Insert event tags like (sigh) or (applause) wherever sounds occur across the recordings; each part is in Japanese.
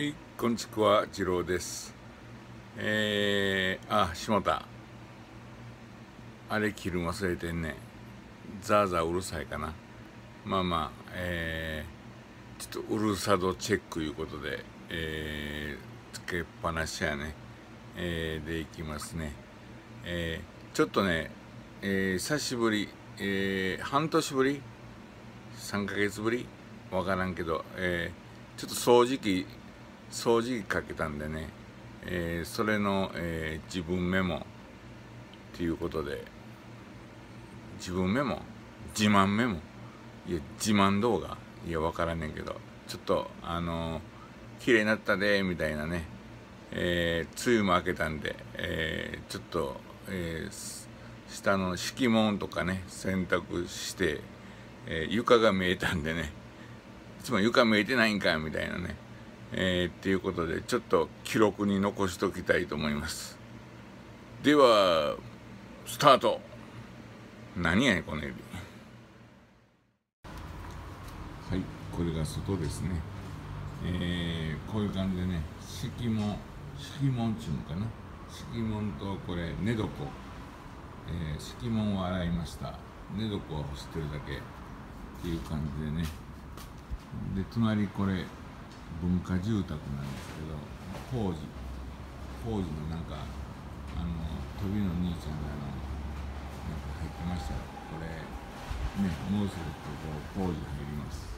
はい、こんちくわ、次郎です。えー、あ、下田。あれ切る忘れてんね。ザーザーうるさいかな。まあまあ、えー、ちょっとうるさ度チェックいうことで、えー、つけっぱなしやね。えー、でいきますね。えー、ちょっとね、えー、久しぶり、えー、半年ぶり ?3 ヶ月ぶり？わからんけど、えー、ちょっと掃除機、掃除機かけたんでね、えー、それの、えー、自分メモっていうことで、自分メモ自慢メモいや、自慢動画いや、わからんねんけど、ちょっと、あのー、綺麗になったで、みたいなね、えー、梅雨も明けたんで、えー、ちょっと、えー、下の敷物とかね、洗濯して、え、床が見えたんでね、いつも床見えてないんかみたいなね、えー、っていうことで、ちょっと記録に残しておきたいと思います。では、スタート何やねん、この指。はい、これが外ですね。えー、こういう感じでね、敷物、敷物っていうのかな。敷物とこれ、寝床。えー、敷物を洗いました。寝床を干してるだけっていう感じでね。で、隣これ、文化住宅なんですけど、工事、工事のなんか、あの、飛びの兄ちゃんがあの、なんか入ってました。これ、ね、もうすぐここ工事入ります。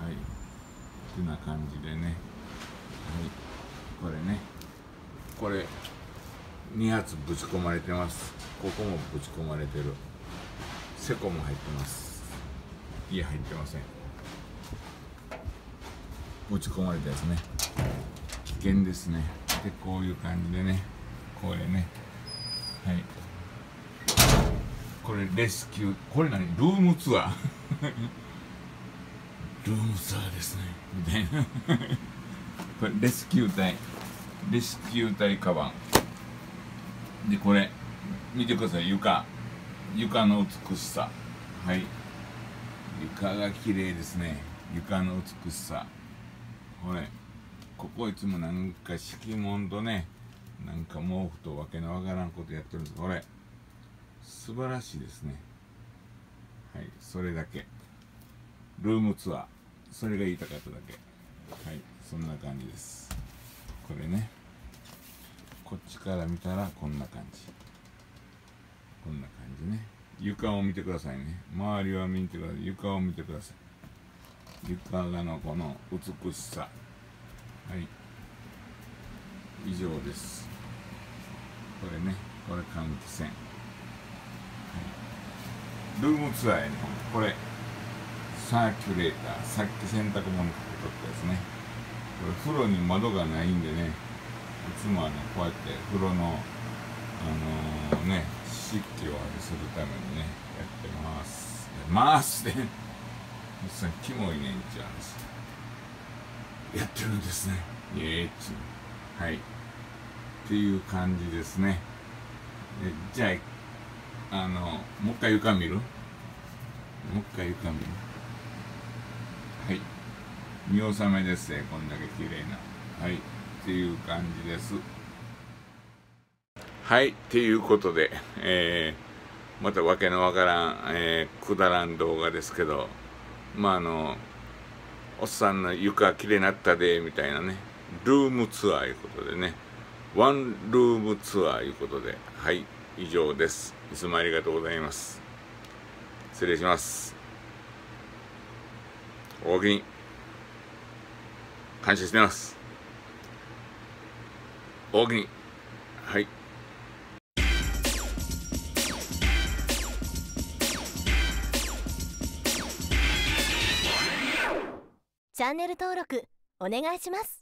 はい。ってな感じでね。はい。これね。これ、2発ぶち込まれてます。ここもぶち込まれてる。セコも入ってます。いや、入ってません。ぶち込まれたやつね。危険ですね。で、こういう感じでね。これね。はい。これレスキュー、これ何？ルームツアー (laughs) ルームツアーですね。みたいな。(laughs) これレスキュー隊。レスキュー隊カバン。で、これ、見てください、床。床の美しさ。はい。床が綺麗ですね。床の美しさ。これ、ここいつもなんか敷物とね、なんか毛布とわけのわからんことやってるんです。これ、素晴らしいですね。はい、それだけ。ルームツアー。それが言いたかっただけ。はい、そんな感じです。これね。こっちから見たらこんな感じ。こんな感じね。床を見てくださいね。周りは見てください。床を見てください。床がのこの美しさ。はい。以上です。これね、これ換気扇。はい、ルームツアーやね。これ、サーキュレーター。さっき洗濯物かけとったやつね。これ風呂に窓がないんでね、いつもあの、こうやって風呂の、あのー、ね、湿気をあれするためにね、やってます。ますって、さん、キモいねんちゃうんですやってるんですね。イエっち。はい。っていう感じですね。えじゃあ、あの、もう一回床見る？もう一回床見る？はい。見納めですね。こんだけ綺麗な。はい。っていう感じです。はい。っていうことで、えー、またわけのわからん、えー、くだらん動画ですけど、まあ、あの、おっさんの床綺麗になったで、みたいなね。ルームツアーいうことでね。ワンルームツアーいうことで、はい。以上です。いつもありがとうございます。失礼します。おおきに。感謝してます。おおきに。はい。チャンネル登録お願いします。